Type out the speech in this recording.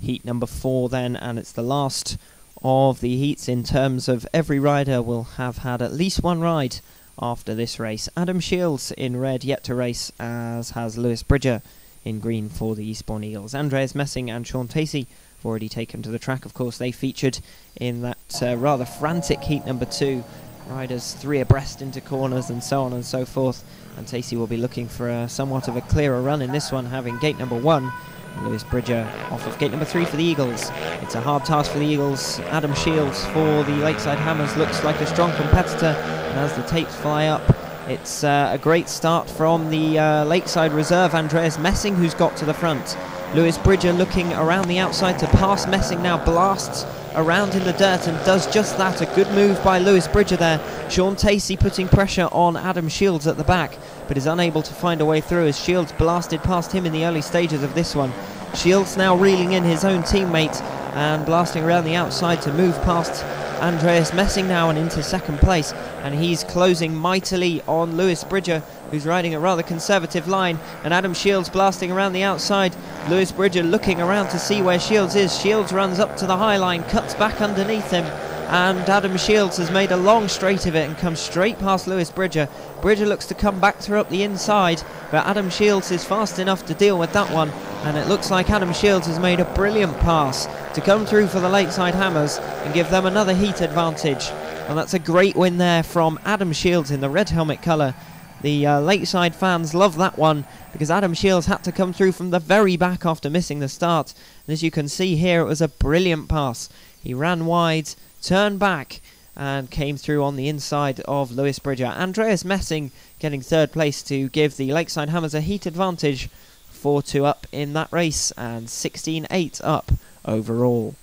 heat number four then, and it's the last of the heats in terms of every rider will have had at least one ride after this race. Adam Shields in red yet to race, as has Lewis Bridger in green for the Eastbourne Eagles. Andreas Messing and Shaun Tacey have already taken to the track. Of course, they featured in that uh, rather frantic heat number two. Riders three abreast into corners and so on and so forth. And Tacey will be looking for a, somewhat of a clearer run in this one, having gate number one Lewis Bridger off of gate number three for the Eagles. It's a hard task for the Eagles. Adam Shields for the Lakeside Hammers looks like a strong competitor, and as the tapes fly up, it's uh, a great start from the uh, Lakeside Reserve, Andreas Messing, who's got to the front. Lewis Bridger looking around the outside to pass Messing now, blasts around in the dirt and does just that. A good move by Lewis Bridger there. Shaun Tacey putting pressure on Adam Shields at the back, but is unable to find a way through as Shields blasted past him in the early stages of this one. Shields now reeling in his own teammate and blasting around the outside to move past Andreas Messing now and into second place, and he's closing mightily on Lewis Bridger, who's riding a rather conservative line, and Adam Shields blasting around the outside. Lewis Bridger looking around to see where Shields is. Shields runs up to the high line, cuts back underneath him, and Adam Shields has made a long straight of it and comes straight past Lewis Bridger. Bridger looks to come back through up the inside, but Adam Shields is fast enough to deal with that one, and it looks like Adam Shields has made a brilliant pass to come through for the Lakeside Hammers and give them another heat advantage. And that's a great win there from Adam Shields in the red helmet colour. The uh, Lakeside fans love that one because Adam Shields had to come through from the very back after missing the start. And as you can see here, it was a brilliant pass. He ran wide, turned back, and came through on the inside of Lewis Bridger. Andreas Messing getting third place to give the Lakeside Hammers a heat advantage. 4 2 up in that race and 16 8 up overall.